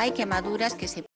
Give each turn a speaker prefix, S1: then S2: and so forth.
S1: hay quemaduras que se